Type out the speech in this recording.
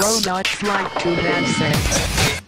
Robots like to dance.